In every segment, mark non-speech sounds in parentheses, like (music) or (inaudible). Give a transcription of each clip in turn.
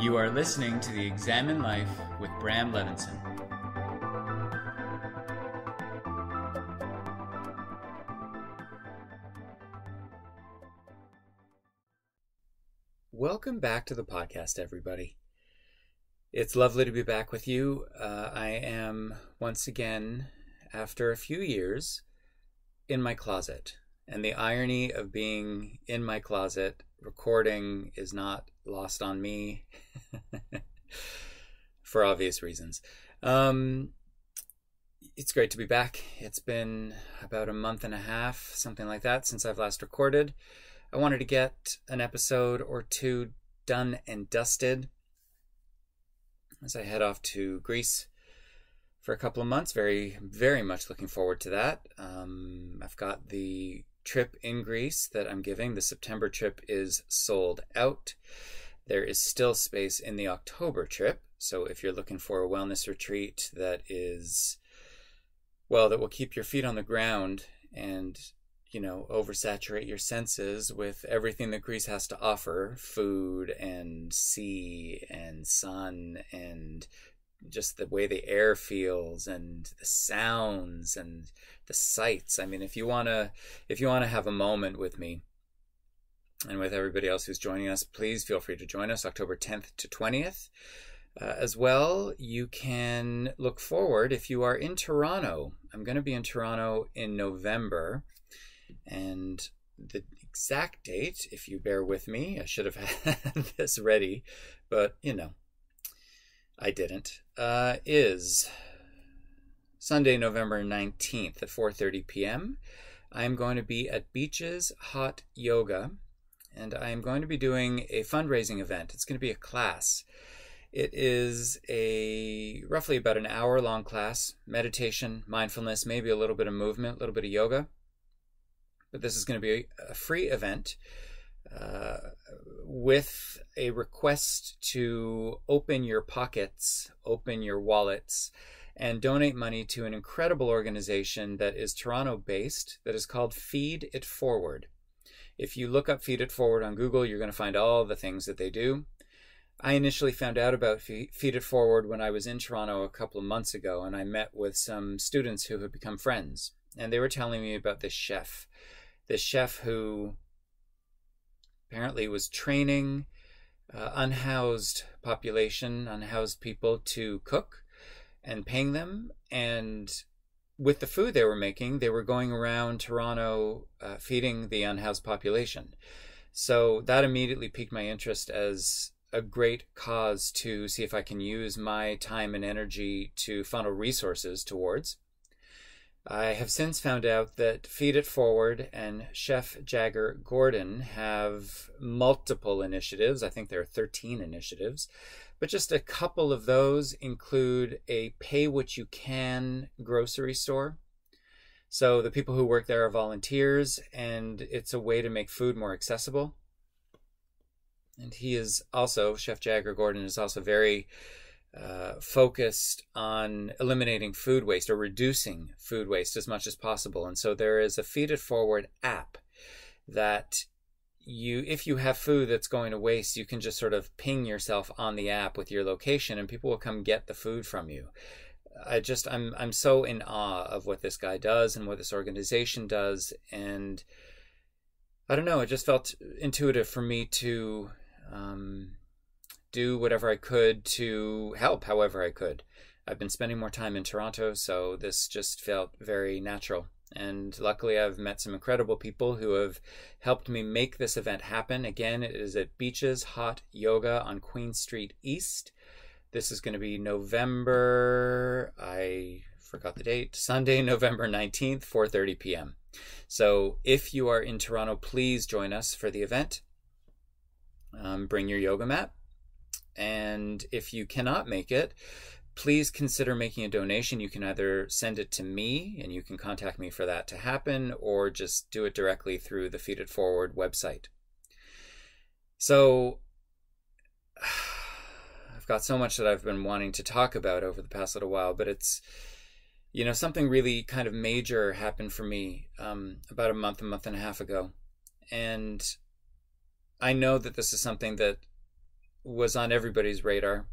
You are listening to the Examined Life with Bram Levinson. Welcome back to the podcast, everybody. It's lovely to be back with you. Uh, I am once again, after a few years, in my closet. And the irony of being in my closet recording is not lost on me (laughs) for obvious reasons. Um, it's great to be back. It's been about a month and a half, something like that, since I've last recorded. I wanted to get an episode or two done and dusted as I head off to Greece for a couple of months. Very, very much looking forward to that. Um, I've got the trip in Greece that I'm giving. The September trip is sold out. There is still space in the October trip. So if you're looking for a wellness retreat that is, well, that will keep your feet on the ground and, you know, oversaturate your senses with everything that Greece has to offer food and sea and sun and just the way the air feels and the sounds and the sights. I mean, if you want to if you want to have a moment with me and with everybody else who's joining us, please feel free to join us October 10th to 20th. Uh, as well, you can look forward if you are in Toronto. I'm going to be in Toronto in November, and the exact date, if you bear with me, I should have (laughs) had this ready, but you know, I didn't, uh, is Sunday, November 19th at 4:30 p.m. I'm going to be at Beaches Hot Yoga and I am going to be doing a fundraising event. It's going to be a class. It is a roughly about an hour long class, meditation, mindfulness, maybe a little bit of movement, a little bit of yoga. But this is going to be a free event uh, with a request to open your pockets, open your wallets, and donate money to an incredible organization that is Toronto based that is called Feed It Forward. If you look up Feed It Forward on Google, you're going to find all the things that they do. I initially found out about Feed It Forward when I was in Toronto a couple of months ago, and I met with some students who have become friends. And they were telling me about this chef, this chef who apparently was training uh, unhoused population, unhoused people to cook and paying them. And with the food they were making, they were going around Toronto uh, feeding the unhoused population. So that immediately piqued my interest as a great cause to see if I can use my time and energy to funnel resources towards. I have since found out that Feed It Forward and Chef Jagger Gordon have multiple initiatives. I think there are 13 initiatives but just a couple of those include a pay what you can grocery store. So the people who work there are volunteers, and it's a way to make food more accessible. And he is also, Chef Jagger Gordon is also very uh, focused on eliminating food waste or reducing food waste as much as possible. And so there is a Feed It Forward app that you if you have food that's going to waste you can just sort of ping yourself on the app with your location and people will come get the food from you i just i'm i'm so in awe of what this guy does and what this organization does and i don't know it just felt intuitive for me to um, do whatever i could to help however i could i've been spending more time in toronto so this just felt very natural and luckily, I've met some incredible people who have helped me make this event happen. Again, it is at Beaches Hot Yoga on Queen Street East. This is going to be November, I forgot the date, Sunday, (laughs) November 19th, 4:30 p.m. So, if you are in Toronto, please join us for the event. Um, bring your yoga mat. And if you cannot make it, please consider making a donation. You can either send it to me and you can contact me for that to happen, or just do it directly through the Feed It Forward website. So, (sighs) I've got so much that I've been wanting to talk about over the past little while, but it's, you know, something really kind of major happened for me um, about a month, a month and a half ago. And I know that this is something that was on everybody's radar.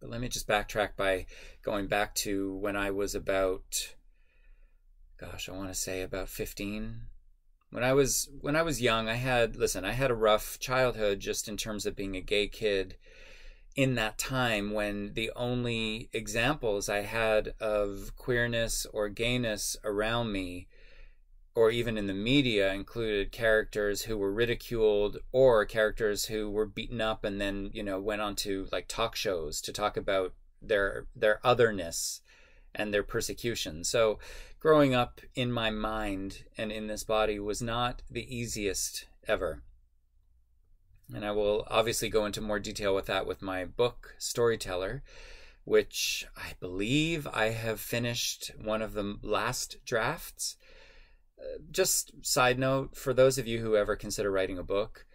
But let me just backtrack by going back to when I was about gosh, I want to say about 15. When I was when I was young, I had listen, I had a rough childhood just in terms of being a gay kid in that time when the only examples I had of queerness or gayness around me or even in the media included characters who were ridiculed or characters who were beaten up and then you know went on to like talk shows to talk about their their otherness and their persecution. So growing up in my mind and in this body was not the easiest ever. And i will obviously go into more detail with that with my book storyteller which i believe i have finished one of the last drafts just side note for those of you who ever consider writing a book,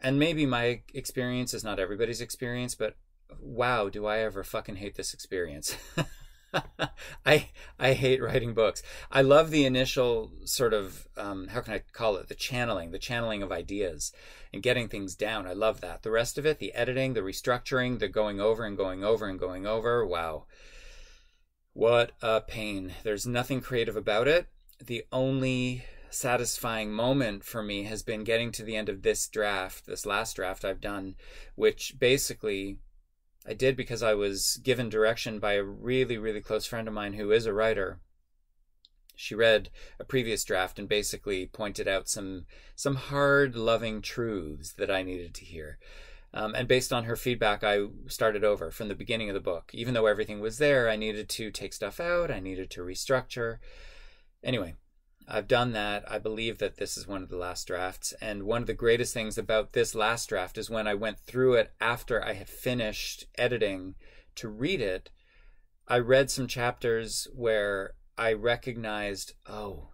and maybe my experience is not everybody's experience, but wow, do I ever fucking hate this experience. (laughs) I I hate writing books. I love the initial sort of um, how can I call it the channeling, the channeling of ideas and getting things down. I love that. The rest of it, the editing, the restructuring, the going over and going over and going over. Wow, what a pain. There's nothing creative about it the only satisfying moment for me has been getting to the end of this draft, this last draft I've done, which basically I did because I was given direction by a really, really close friend of mine who is a writer. She read a previous draft and basically pointed out some some hard, loving truths that I needed to hear. Um, and based on her feedback, I started over from the beginning of the book. Even though everything was there, I needed to take stuff out, I needed to restructure. Anyway, I've done that. I believe that this is one of the last drafts. And one of the greatest things about this last draft is when I went through it after I had finished editing to read it, I read some chapters where I recognized, oh,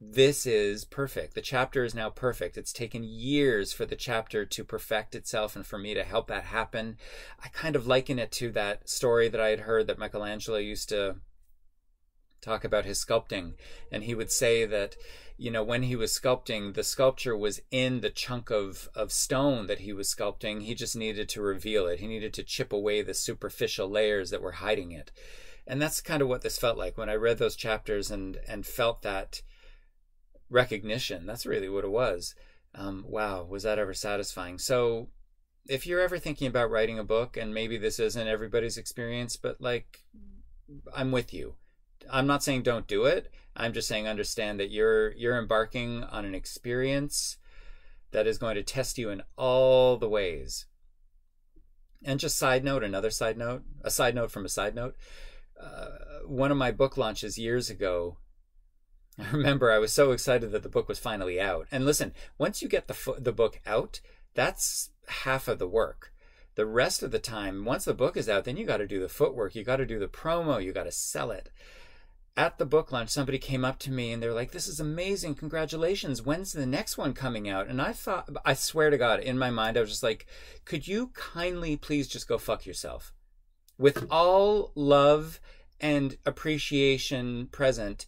this is perfect. The chapter is now perfect. It's taken years for the chapter to perfect itself and for me to help that happen. I kind of liken it to that story that I had heard that Michelangelo used to talk about his sculpting and he would say that you know when he was sculpting the sculpture was in the chunk of of stone that he was sculpting. He just needed to reveal it. He needed to chip away the superficial layers that were hiding it. And that's kind of what this felt like. When i read those chapters and and felt that recognition that's really what it was. Um, wow was that ever satisfying? So if you're ever thinking about writing a book and maybe this isn't everybody's experience but like i'm with you I'm not saying don't do it. I'm just saying understand that you're you're embarking on an experience that is going to test you in all the ways. And just side note, another side note, a side note from a side note. Uh, one of my book launches years ago, (laughs) I remember I was so excited that the book was finally out. And listen, once you get the the book out, that's half of the work. The rest of the time, once the book is out, then you got to do the footwork, you got to do the promo, you got to sell it at the book launch, somebody came up to me and they're like, This is amazing. Congratulations. When's the next one coming out? And I thought, I swear to God, in my mind, I was just like, Could you kindly please just go fuck yourself? With all love and appreciation present,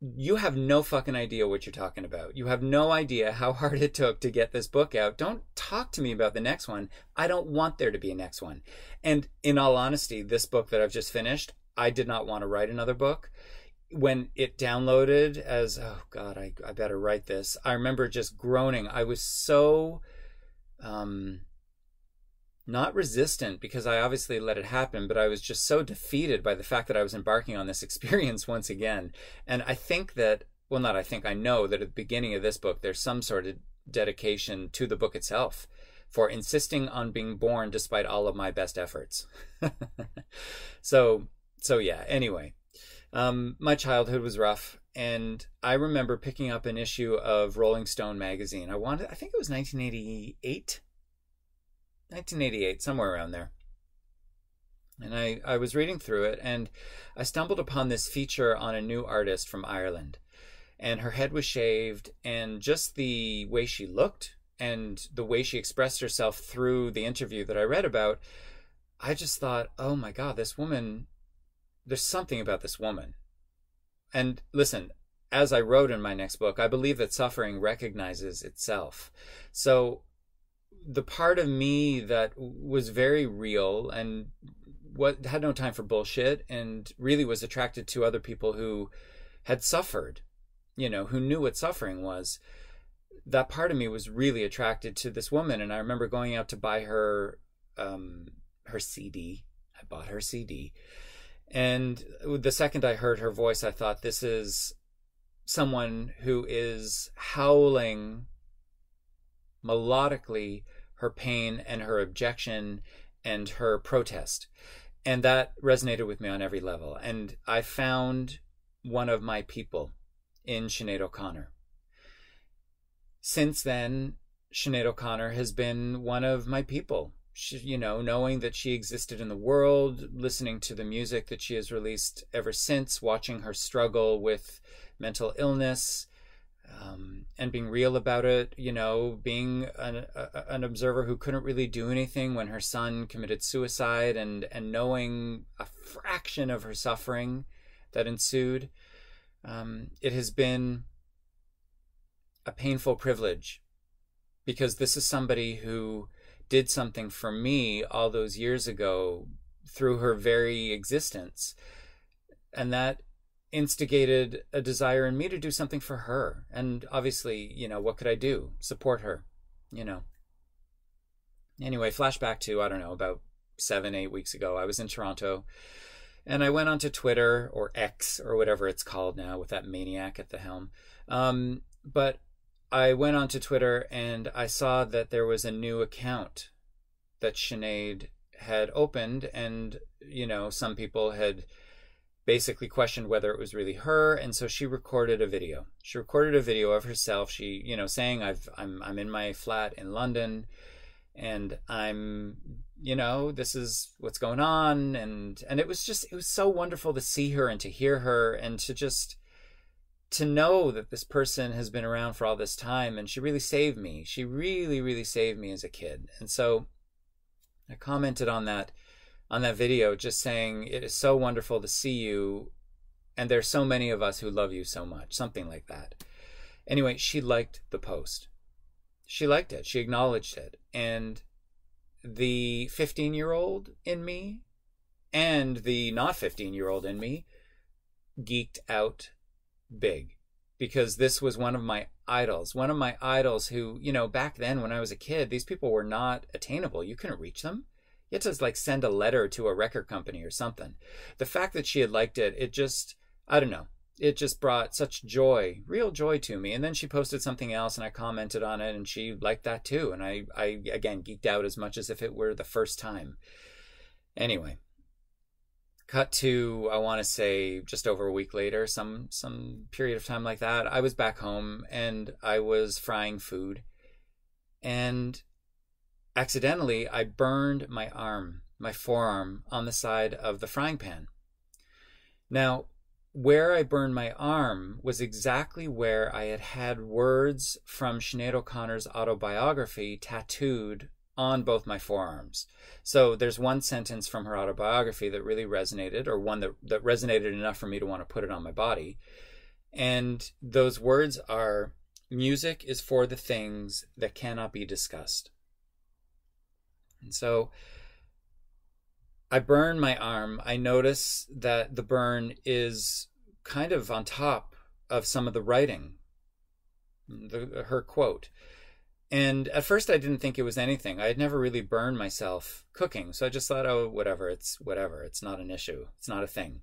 you have no fucking idea what you're talking about. You have no idea how (laughs) hard it took to get this book out. Don't talk to me about the next one. I don't want there to be a next one. And in all honesty, this book that I've just finished, I did not want to write another book when it downloaded as oh god I, I better write this. I remember just groaning. I was so um not resistant because i obviously let it happen but i was just so defeated by the fact that i was embarking on this (laughs) experience once again. And i think that well not i think i know that at the beginning of this book there's some sort of dedication to the book itself for insisting on being born despite all of my best efforts. (laughs) So so yeah anyway um, my childhood was rough, and I remember picking up an issue of Rolling Stone magazine. I wanted, I think it was 1988, 1988, somewhere around there. And I, I was reading through it and I stumbled upon this feature on a new artist from Ireland. And her head was shaved, and just the way she looked and the way she expressed herself through the interview that I read about, I just thought, oh my God, this woman, there's something about this woman. And listen, as I wrote in my next book, I believe that suffering recognizes itself. So the part of me that was very real and what had no time for bullshit and really was attracted to other people who had suffered, you know, who knew what suffering was. That part of me was really attracted to this woman, and I remember going out to buy her um, her CD. I bought her CD, and the second I heard her voice, I thought, "This is someone who is howling melodically her pain and her objection and her protest. And that resonated with me on every level. And I found one of my people in Sinead O'Connor. Since then, Sinead O'Connor has been one of my people. She, you know, knowing that she existed in the world, listening to the music that she has released ever since, watching her struggle with mental illness, um, and being real about it, you know, being an, a, an observer who couldn't really do anything when her son committed suicide and, and knowing a fraction of her suffering that ensued. Um, it has been a painful privilege because this is somebody who did something for me all those years ago through her very existence. And that instigated a desire in me to do something for her. And obviously, you know, what could I do? Support her, you know. Anyway, flashback to, I don't know, about seven, eight weeks ago, I was in Toronto and I went onto Twitter or X or whatever it's called now with that maniac at the helm. Um, but I went onto Twitter and I saw that there was a new account that Sinead had opened, and you know, some people had basically questioned whether it was really her. And so she recorded a video. She recorded a video of herself. She you know saying i've i'm i'm in my flat in london and i'm you know this is what's going on. And and it was just it was so wonderful to see her and to hear her and to just to know that this person has been around for all this time and she really saved me. She really really saved me as a kid. And so i commented on that on that video just saying it is so wonderful to see you and there's so many of us who love you so much something like that. Anyway she liked the post. She liked it. She acknowledged it. And the 15 year old in me and the not 15 year old in me geeked out big because this was one of my idols one of my idols who you know back then when i was a kid these people were not attainable you couldn't reach them you had to like send a letter to a record company or something. The fact that she had liked it, it just, I don't know, it just brought such joy, real joy to me. And then she posted something else and I commented on it and she liked that too. And I, I again geeked out as much as if it were the first time. Anyway, cut to I want to say just over a week later, some some period of time like that. I was back home and I was frying food, and accidentally, I burned my arm, my forearm, on the side of the frying pan. Now, where I burned my arm was exactly where I had had words from Sinead O'Connor's autobiography tattooed on both my forearms. So there's one sentence from her autobiography that really resonated, or one that, that resonated enough for me to want to put it on my body. And those words are music is for the things that cannot be discussed. And so I burn my arm. I notice that the burn is kind of on top of some of the writing, the, her quote. And at first, I didn't think it was anything. I had never really burned myself cooking. So I just thought, oh, whatever, it's whatever. It's not an issue. It's not a thing.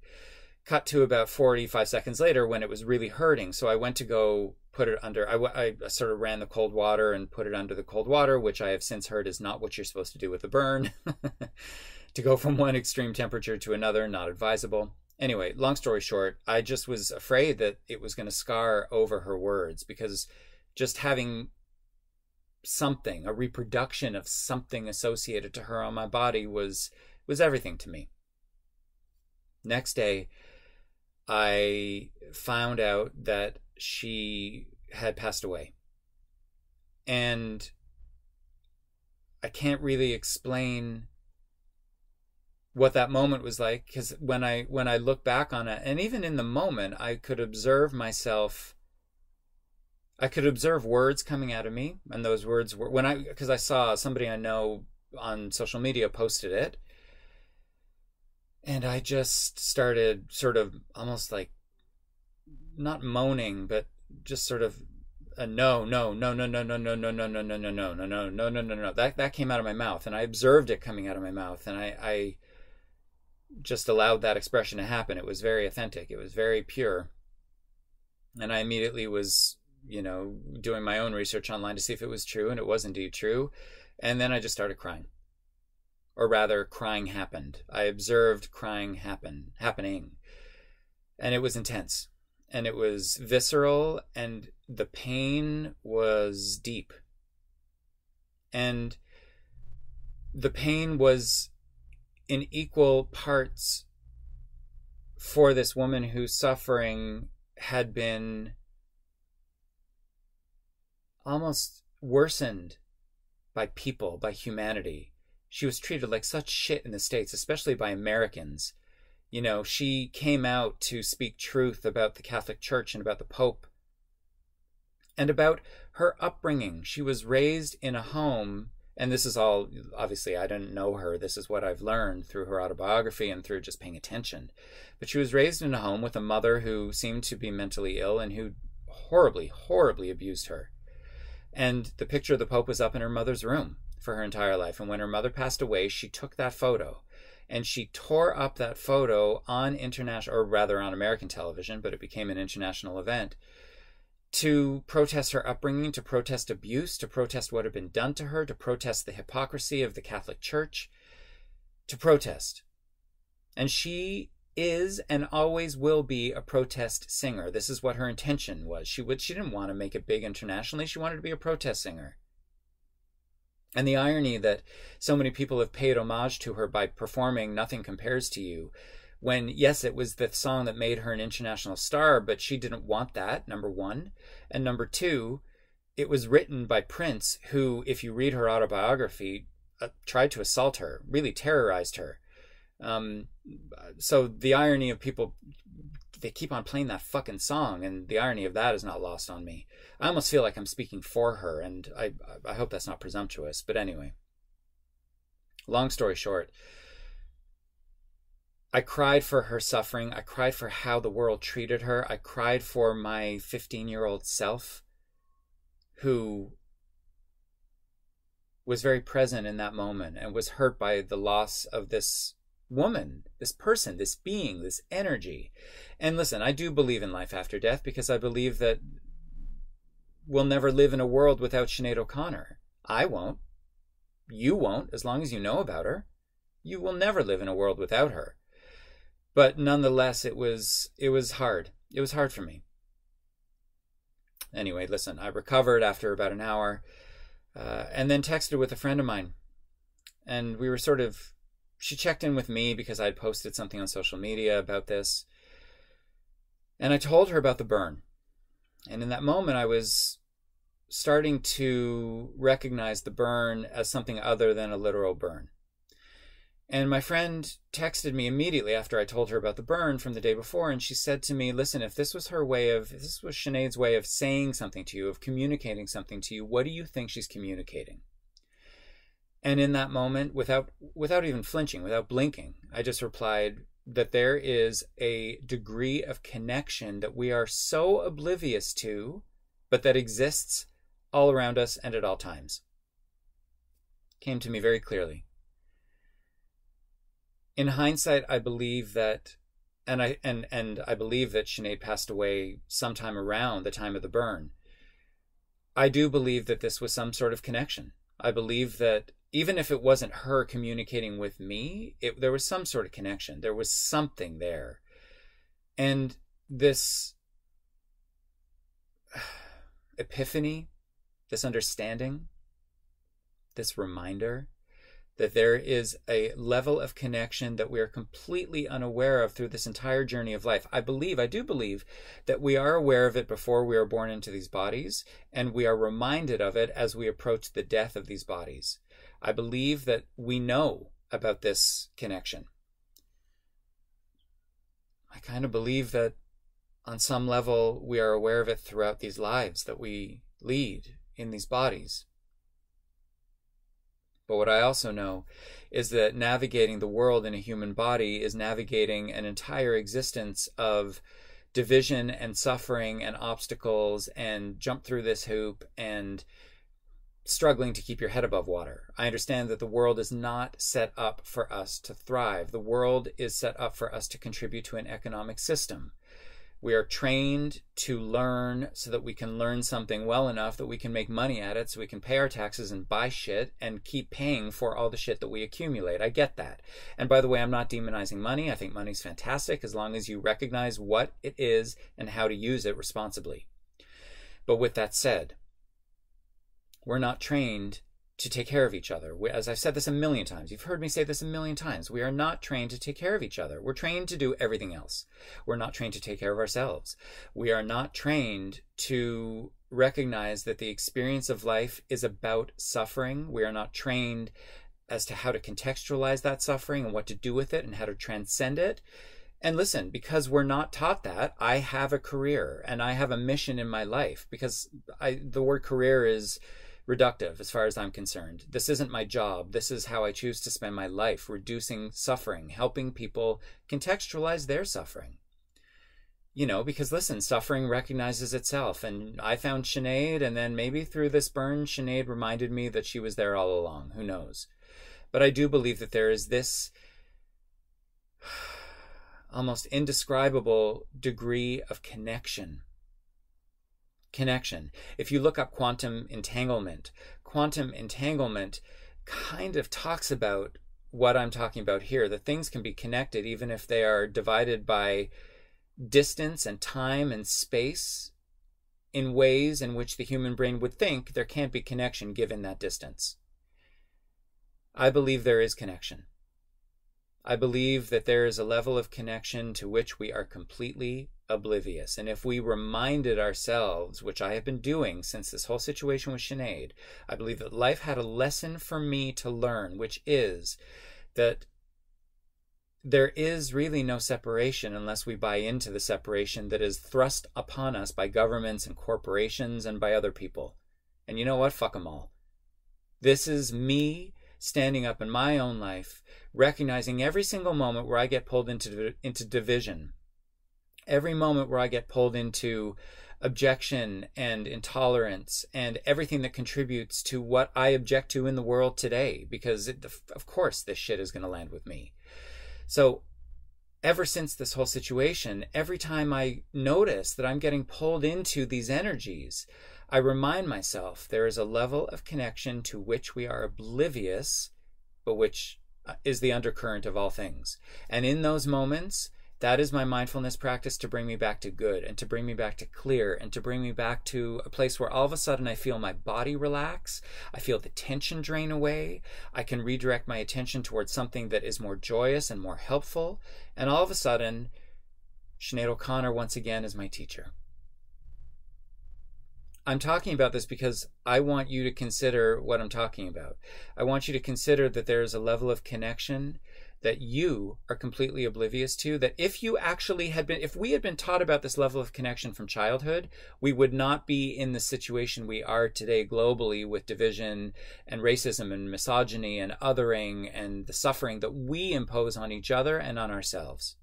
Cut to about 45 seconds later when it was really hurting. So I went to go put it under I, I sort of ran the cold water and put it under the cold water which i have since heard is not what you're supposed to do with a burn (laughs) to go from one extreme temperature to another not advisable anyway long story short i just was afraid that it was going to scar over her words because just having something a reproduction of something associated to her on my body was was everything to me Next day, I found out that she had passed away. And I can't really explain what that moment was like because when I when I look back on it and even in the moment I could observe myself I could observe words coming out of me and those words were when I because I saw somebody I know on social media posted it and I just started sort of almost like not moaning, but just sort of a no, no, no, no, no, no, no, no, no, no, no, no, no, no, no, no, no, no, no. That that came out of my mouth, and I observed it coming out of my mouth, and I I just allowed that expression to happen. It was very authentic. It was very pure, and I immediately was you know doing my own research online to see if it was true, and it was indeed true, and then I just started crying or rather crying happened. I observed crying happen happening. And it was intense. And it was visceral and the pain was deep. And the pain was in equal parts for this woman whose suffering had been almost worsened by people, by humanity she was treated like such shit in the States, especially by Americans. You know, she came out to speak truth about the Catholic Church and about the Pope and about her upbringing. She was raised in a home, and this is all obviously, I didn't know her. This is what I've learned through her autobiography and through just paying attention. But she was raised in a home with a mother who seemed to be mentally ill and who horribly, horribly abused her. And the picture of the Pope was up in her mother's room for her entire life. And when her mother passed away, she took that photo and she tore up that photo on international, or rather on American television, but it became an international event to protest her upbringing, to protest abuse, to protest what had been done to her, to protest the hypocrisy of the Catholic Church, to protest. And she is and always will be a protest singer. This is what her intention was. She would she didn't want to make it big internationally. She wanted to be a protest singer. And the irony that so many people have paid homage to her by performing Nothing Compares to You, when, yes, it was the song that made her an international star, but she didn't want that, number one. And number two, it was written by Prince, who, if you read her autobiography, uh, tried to assault her, really terrorized her. Um, so the irony of people they keep on playing that fucking song, and the irony of that is not lost on me. I almost feel like I'm speaking for her, and I I hope that's not presumptuous. But anyway, long story short, I cried for her suffering. I cried for how the world treated her. I cried for my 15 year old self, who was very present in that moment and was hurt by the loss of this woman, this person, this being, this energy. And listen, I do believe in life after death because I believe that we'll never live in a world without Sinead O'Connor. I won't. You won't, as long as you know about her. You will never live in a world without her. But nonetheless, it was it was hard. It was hard for me. Anyway, listen, I recovered after about an hour, uh, and then texted with a friend of mine, and we were sort of she checked in with me because I had posted something on social media about this. And I told her about the burn. And in that moment, I was starting to recognize the burn as something other than a literal burn. And my friend texted me immediately after I told her about the burn from the day before, and she said to me, Listen, if this was her way of, this was Sinead's way of saying something to you, of communicating something to you, what do you think she's communicating? And in that moment, without without even flinching, without blinking, I just replied that there is a degree of connection that we are so oblivious to, but that exists all around us and at all times. Came to me very clearly. In hindsight, I believe that and I and and I believe that Sinead passed away sometime around the time of the burn. I do believe that this was some sort of connection. I believe that even if it wasn't her communicating with me, it, there was some sort of connection. There was something there. And this (sighs) epiphany, this understanding, this reminder that there is a level of connection that we are completely unaware of through this entire journey of life. I believe, I do believe, that we are aware of it before we are born into these bodies, and we are reminded of it as we approach the death of these bodies. I believe that we know about this connection. I kind of believe that on some level we are aware of it throughout these lives that we lead in these bodies. But what I also know is that navigating the world in a human body is navigating an entire existence of division and suffering and obstacles and jump through this hoop and struggling to keep your head above water. I understand that the world is not set up for us to thrive. The world is set up for us to contribute to an economic system. We are trained to learn so that we can learn something well enough that we can make money at it so we can pay our taxes and buy shit and keep paying for all the shit that we accumulate. I get that. And by the way, I'm not demonizing money. I think money's fantastic as long as you recognize what it is and how to use it responsibly. But with that said, we're not trained to take care of each other. We, as I've said this a million times, you've heard me say this a million times. We are not trained to take care of each other. We're trained to do everything else. We're not trained to take care of ourselves. We are not trained to recognize that the experience of life is about suffering. We are not trained as to how to contextualize that suffering and what to do with it and how to transcend it. And listen, because we're not taught that, I have a career and I have a mission in my life because I the word career is reductive as far as I'm concerned. This isn't my job. This is how I choose to spend my life, reducing suffering, helping people contextualize their suffering. You know, because listen, suffering recognizes itself. And I found Sinead, and then maybe through this burn, Sinead reminded me that she was there all along. Who knows? But I do believe that there is this (sighs) almost indescribable degree of connection connection. If you look up quantum entanglement, quantum entanglement kind of talks about what I'm talking about here The things can be connected even if they are divided by distance and time and space in ways in which the human brain would think there can't be connection given that distance. I believe there is connection. I believe that there is a level of connection to which we are completely oblivious. And if we reminded ourselves, which I have been doing since this whole situation with Sinead, I believe that life had a lesson for me to learn, which is that there is really no separation unless we buy into the separation that is thrust upon us by governments and corporations and by other people. And you know what? Fuck them all. This is me standing up in my own life, recognizing every single moment where I get pulled into, into division, every moment where I get pulled into objection and intolerance and everything that contributes to what I object to in the world today, because it, of course this shit is going to land with me. So, ever since this whole situation, every time I notice that I'm getting pulled into these energies, I remind myself there is a level of connection to which we are oblivious, but which uh, is the undercurrent of all things. And in those moments, that is my mindfulness practice to bring me back to good and to bring me back to clear and to bring me back to a place where all of a sudden I feel my body relax. I feel the tension drain away. I can redirect my attention towards something that is more joyous and more helpful. And all of a sudden, Sinead O'Connor once again is my teacher. I'm talking about this because I want you to consider what I'm talking about. I want you to consider that there is a level of connection that you are completely oblivious to. That if you actually had been, if we had been taught about this level of connection from childhood, we would not be in the situation we are today globally with division and racism and misogyny and othering and the suffering that we impose on each other and on ourselves.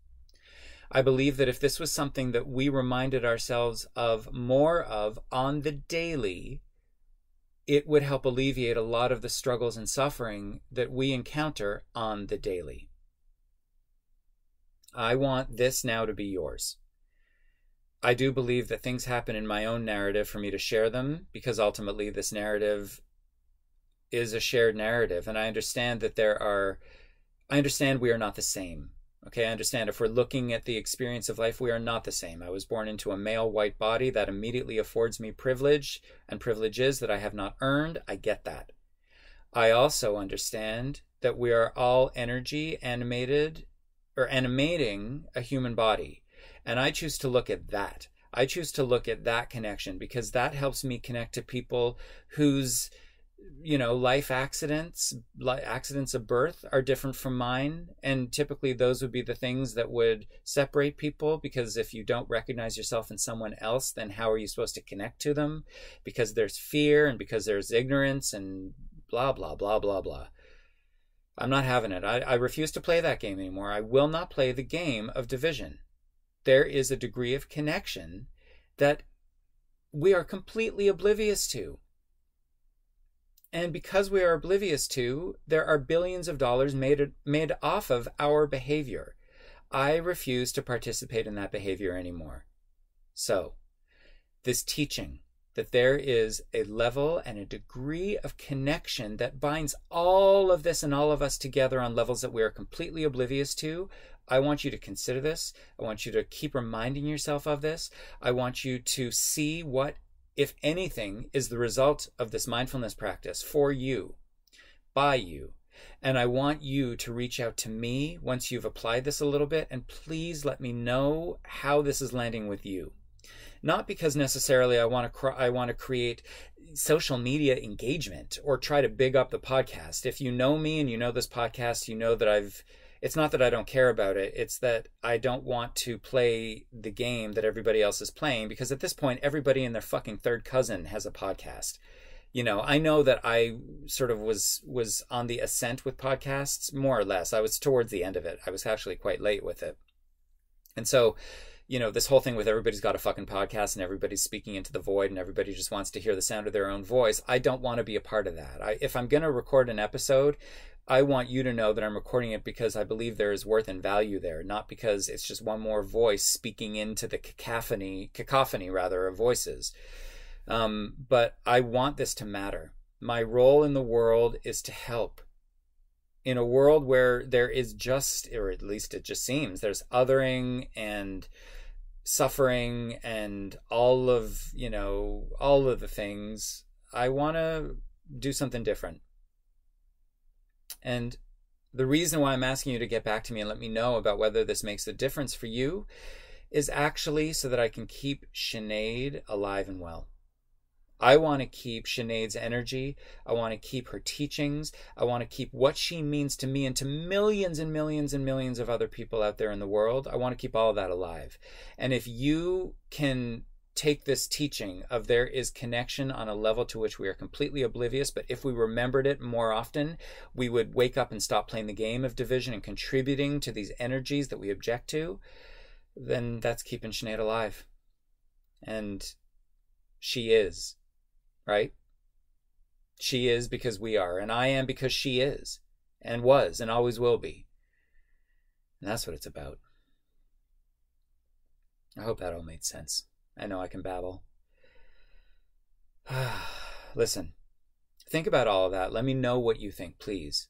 I believe that if this was something that we reminded ourselves of more of on the daily, it would help alleviate a lot of the struggles and suffering that we encounter on the daily. I want this now to be yours. I do believe that things happen in my own narrative for me to share them because ultimately this narrative is a shared narrative. And I understand that there are, I understand we are not the same. Okay, I understand. If we're looking at the experience of life, we are not the same. I was born into a male white body that immediately affords me privilege and privileges that I have not earned. I get that. I also understand that we are all energy animated or animating a human body. And I choose to look at that. I choose to look at that connection because that helps me connect to people whose you know life accidents accidents of birth are different from mine and typically those would be the things that would separate people because if you don't recognize yourself in someone else then how are you supposed to connect to them because there's fear and because there's ignorance and blah blah blah blah blah i'm not having it I, I refuse to play that game anymore i will not play the game of division there is a degree of connection that we are completely oblivious to and because we are oblivious to, there are billions of dollars made, made off of our behavior. I refuse to participate in that behavior anymore. So, this teaching that there is a level and a degree of connection that binds all of this and all of us together on levels that we are completely oblivious to. I want you to consider this. I want you to keep reminding yourself of this. I want you to see what if anything, is the result of this mindfulness practice for you, by you. And I want you to reach out to me once you've applied this a little bit, and please let me know how this is landing with you. Not because necessarily I want to I want to create social media engagement or try to big up the podcast. If you know me and you know this podcast, you know that I've it's not that I don't care about it. It's that I don't want to play the game that everybody else is playing because at this point, everybody and their fucking third cousin has a podcast. You know, I know that I sort of was was on the ascent with podcasts more or less. I was towards the end of it. I was actually quite late with it. And so, you know, this whole thing with everybody's got a fucking podcast and everybody's speaking into the void and everybody just wants to hear the sound of their own voice. I don't want to be a part of that. I, if I'm going to record an episode, I want you to know that I'm recording it because I believe there is worth and value there, not because it's just one more voice speaking into the cacophony, cacophony rather, of voices. Um, but I want this to matter. My role in the world is to help. In a world where there is just, or at least it just seems, there's othering and suffering and all of, you know, all of the things, I want to do something different. And the reason why I'm asking you to get back to me and let me know about whether this makes a difference for you is actually so that I can keep Sinead alive and well. I want to keep Sinead's energy. I want to keep her teachings. I want to keep what she means to me and to millions and millions and millions of other people out there in the world. I want to keep all of that alive. And if you can take this teaching of there is connection on a level to which we are completely oblivious, but if we remembered it more often, we would wake up and stop playing the game of division and contributing to these energies that we object to, then that's keeping Sinead alive. And she is, right? She is because we are, and I am because she is, and was, and always will be. And that's what it's about. I hope that all made sense. I know I can babble. (sighs) Listen, think about all of that. Let me know what you think, please.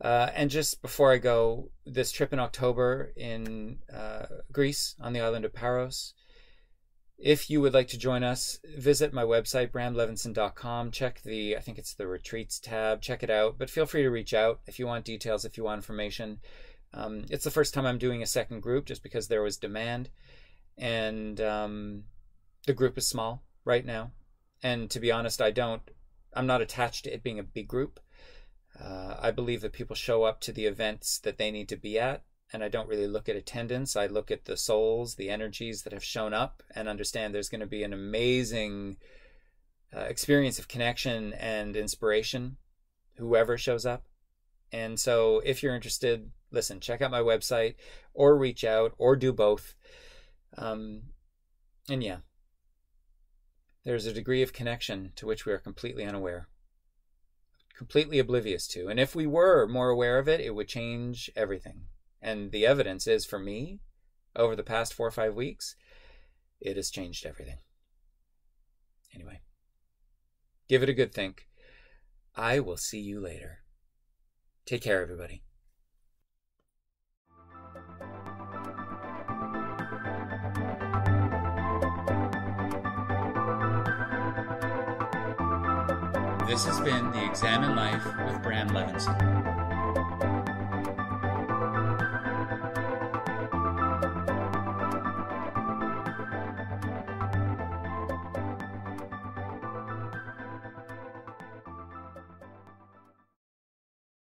Uh, and just before I go, this trip in October in uh, Greece on the island of Paros. If you would like to join us, visit my website, bramlevinson.com. Check the, I think it's the retreats tab. Check it out. But feel free to reach out if you want details, if you want information. Um, it's the first time I'm doing a second group just because there was demand and um, the group is small right now. And to be honest, I don't. I'm not attached to it being a big group. Uh, I believe that people show up to the events that they need to be at, and I don't really look at attendance. I look at the souls, the energies that have shown up, and understand there's going to be an amazing uh, experience of connection and inspiration, whoever shows up. And so, if you're interested, listen, check out my website, or reach out, or do both. Um, and yeah, there's a degree of connection to which we are completely unaware, completely oblivious to. And if we were more aware of it, it would change everything. And the evidence is for me, over the past four or five weeks, it has changed everything. Anyway, give it a good think. I will see you later. Take care, everybody. This has been the Examined Life with Bram Levinson.